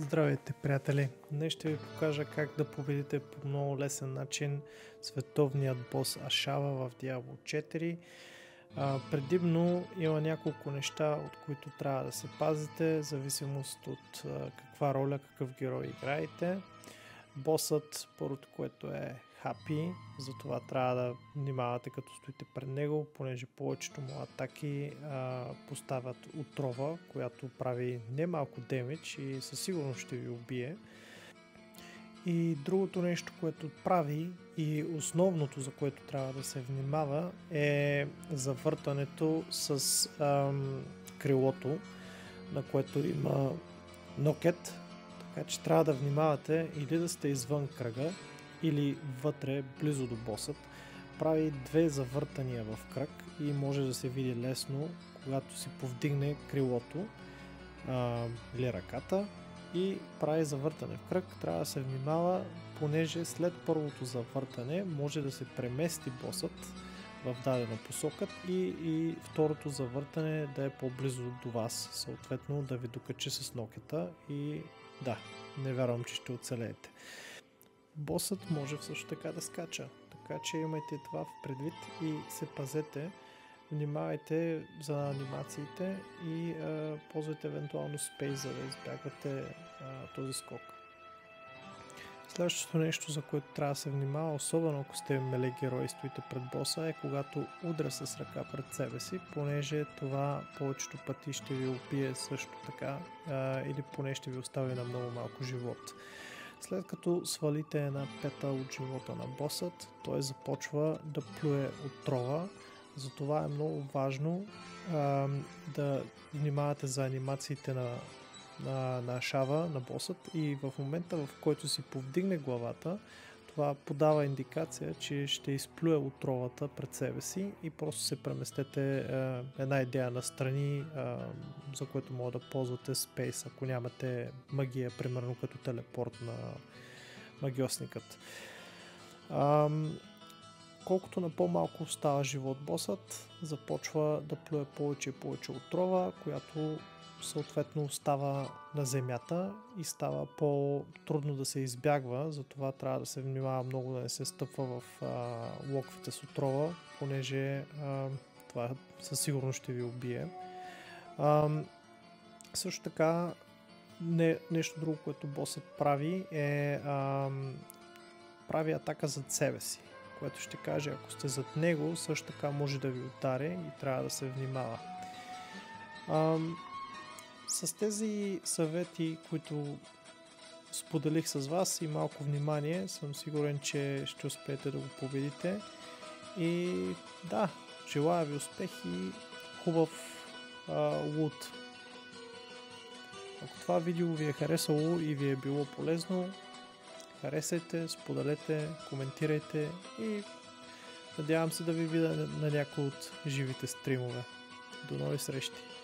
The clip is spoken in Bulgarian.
Здравейте, приятели! Днес ще ви покажа как да победите по много лесен начин световният бос Ашава в Diablo 4. А, предимно има няколко неща, от които трябва да се пазите, в зависимост от а, каква роля, какъв герой играете. Босът, първото, което е хапи, затова трябва да внимавате като стоите пред него, понеже повечето му атаки а, поставят отрова, която прави немалко демидж и със сигурност ще ви убие. И другото нещо, което прави и основното, за което трябва да се внимава е завъртането с ам, крилото, на което има нокет, така че трябва да внимавате или да сте извън кръга, или вътре, близо до босът, прави две завъртания в кръг и може да се види лесно, когато си повдигне крилото а, или ръката и прави завъртане в кръг. Трябва да се внимава, понеже след първото завъртане може да се премести босът в дадена посока и, и второто завъртане да е по-близо до вас, съответно да ви докачи с нокета и да, не вярвам, че ще оцелеете босът може също така да скача. Така че имайте това в предвид и се пазете. Внимавайте за анимациите и а, ползвайте евентуално спейс, за да избягвате а, този скок. Следващото нещо, за което трябва да се внимава, особено ако сте меле герой и стоите пред боса, е когато удря с ръка пред себе си, понеже това повечето пъти ще ви убие също така а, или поне ще ви остави на много малко живот. След като свалите една пета от живота на босът, той започва да плюе отрова. Затова е много важно а, да внимавате за анимациите на, на, на шава, на босът и в момента в който си повдигне главата, това подава индикация, че ще изплюе отровата пред себе си и просто се преместете е, една идея на страни, е, за което мога да ползвате Space, ако нямате магия, примерно като телепорт на магиосникът. Е, колкото на по-малко става живот босът, започва да плюе повече и повече отрова, която съответно остава на земята и става по-трудно да се избягва, затова трябва да се внимава много да не се стъпва в а, локвите с отрова, понеже а, това със сигурност ще ви убие. А, също така, не, нещо друго, което босът прави е а, прави атака зад себе си, което ще каже, ако сте зад него, също така може да ви удари и трябва да се внимава. А, с тези съвети, които споделих с вас и малко внимание, съм сигурен, че ще успеете да го победите. И да, желая ви успех и хубав а, лут. Ако това видео ви е харесало и ви е било полезно, харесайте, споделете, коментирайте и надявам се да ви видя на някои от живите стримове. До нови срещи!